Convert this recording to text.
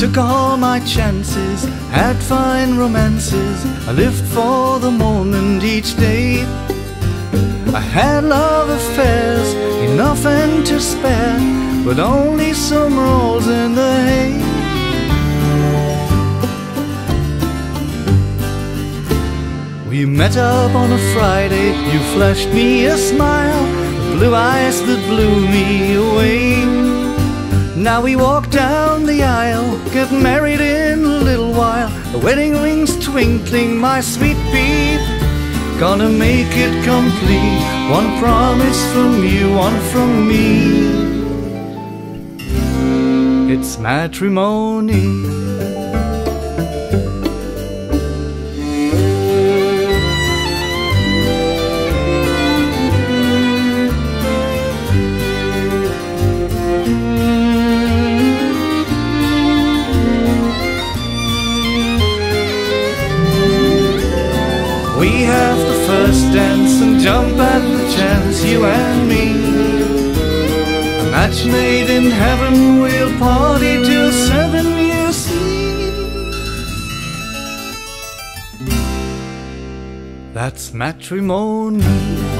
took all my chances, had fine romances. I lived for the moment each day. I had love affairs, enough and to spare, but only some rolls in the hay. We met up on a Friday, you flashed me a smile, blue eyes that blew me away. Now we walk down the aisle, get married in a little while. The wedding ring's twinkling, my sweet pea. Gonna make it complete. One promise from you, one from me. It's matrimony. We have the first dance and jump at the chance, you and me. A match made in heaven, we'll party till seven, you see. That's matrimony.